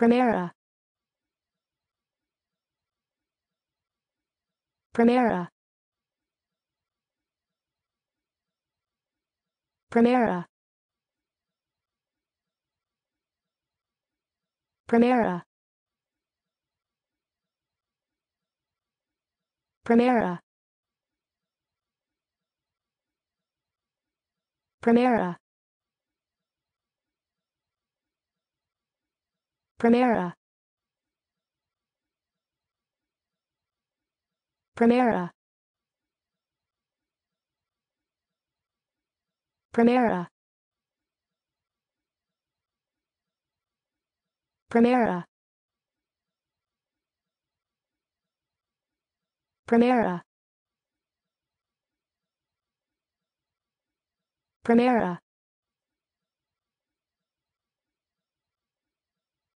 Primera. Primera. Primera. Primera. Primera. Primera. Primera. Primera. Primera. Primera. Primera. Primera.